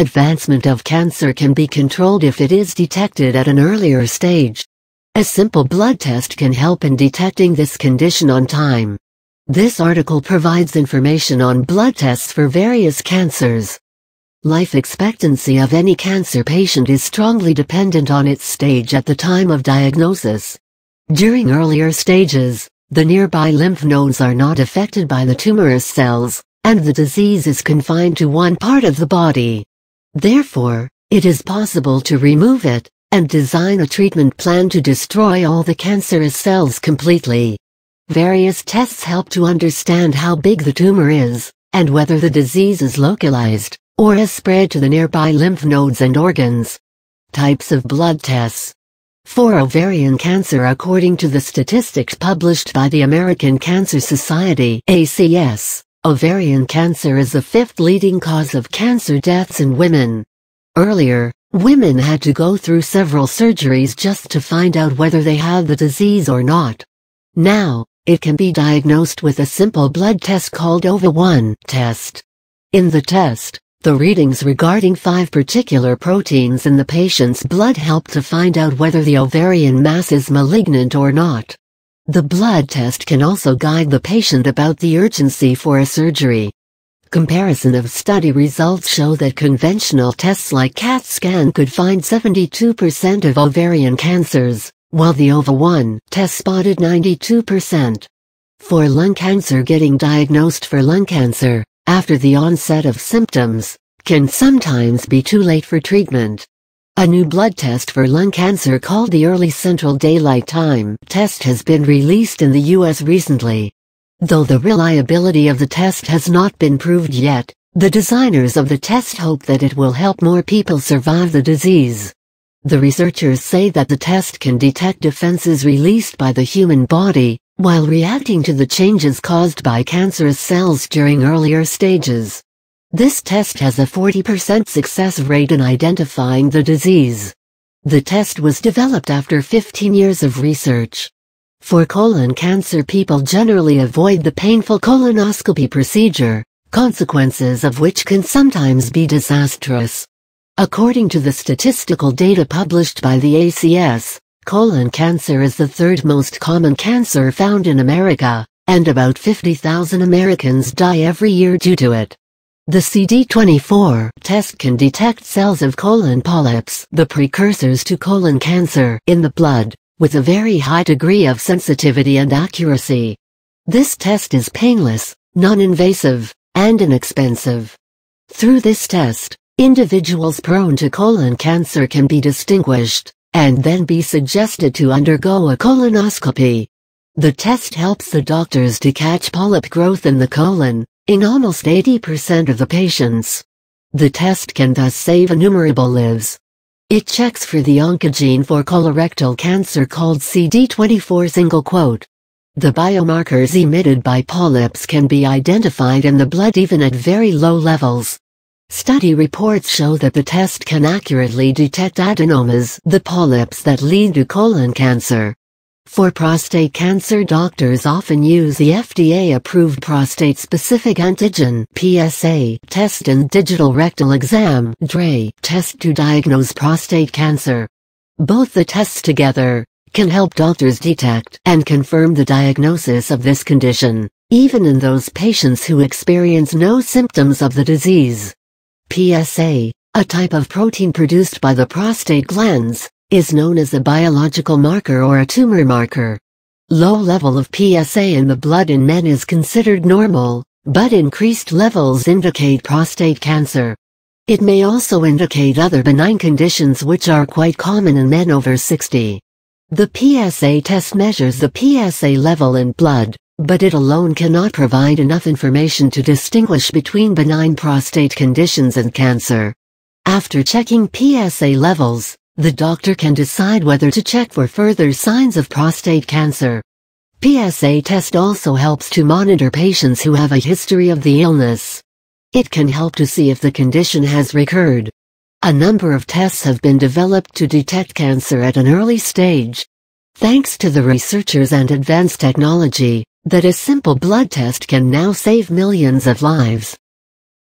Advancement of cancer can be controlled if it is detected at an earlier stage. A simple blood test can help in detecting this condition on time. This article provides information on blood tests for various cancers. Life expectancy of any cancer patient is strongly dependent on its stage at the time of diagnosis. During earlier stages, the nearby lymph nodes are not affected by the tumorous cells, and the disease is confined to one part of the body. Therefore, it is possible to remove it, and design a treatment plan to destroy all the cancerous cells completely. Various tests help to understand how big the tumor is, and whether the disease is localized, or has spread to the nearby lymph nodes and organs. Types of blood tests. For ovarian cancer according to the statistics published by the American Cancer Society ACS, ovarian cancer is the fifth leading cause of cancer deaths in women. Earlier, women had to go through several surgeries just to find out whether they have the disease or not. Now, it can be diagnosed with a simple blood test called OVA1 test. In the test, the readings regarding five particular proteins in the patient's blood help to find out whether the ovarian mass is malignant or not. The blood test can also guide the patient about the urgency for a surgery. Comparison of study results show that conventional tests like CAT scan could find 72% of ovarian cancers, while the OVA1 test spotted 92%. For lung cancer getting diagnosed for lung cancer, after the onset of symptoms, can sometimes be too late for treatment. A new blood test for lung cancer called the Early Central Daylight Time test has been released in the U.S. recently. Though the reliability of the test has not been proved yet, the designers of the test hope that it will help more people survive the disease. The researchers say that the test can detect defenses released by the human body, while reacting to the changes caused by cancerous cells during earlier stages. This test has a 40% success rate in identifying the disease. The test was developed after 15 years of research. For colon cancer people generally avoid the painful colonoscopy procedure, consequences of which can sometimes be disastrous. According to the statistical data published by the ACS, Colon cancer is the third most common cancer found in America, and about 50,000 Americans die every year due to it. The CD24 test can detect cells of colon polyps, the precursors to colon cancer, in the blood, with a very high degree of sensitivity and accuracy. This test is painless, non-invasive, and inexpensive. Through this test, individuals prone to colon cancer can be distinguished and then be suggested to undergo a colonoscopy. The test helps the doctors to catch polyp growth in the colon, in almost 80% of the patients. The test can thus save innumerable lives. It checks for the oncogene for colorectal cancer called CD24 single quote. The biomarkers emitted by polyps can be identified in the blood even at very low levels. Study reports show that the test can accurately detect adenomas, the polyps that lead to colon cancer. For prostate cancer doctors often use the FDA-approved prostate-specific antigen PSA test and digital rectal exam DRE test to diagnose prostate cancer. Both the tests together can help doctors detect and confirm the diagnosis of this condition, even in those patients who experience no symptoms of the disease. PSA, a type of protein produced by the prostate glands, is known as a biological marker or a tumor marker. Low level of PSA in the blood in men is considered normal, but increased levels indicate prostate cancer. It may also indicate other benign conditions which are quite common in men over 60. The PSA test measures the PSA level in blood, but it alone cannot provide enough information to distinguish between benign prostate conditions and cancer. After checking PSA levels, the doctor can decide whether to check for further signs of prostate cancer. PSA test also helps to monitor patients who have a history of the illness. It can help to see if the condition has recurred. A number of tests have been developed to detect cancer at an early stage. Thanks to the researchers and advanced technology, that a simple blood test can now save millions of lives.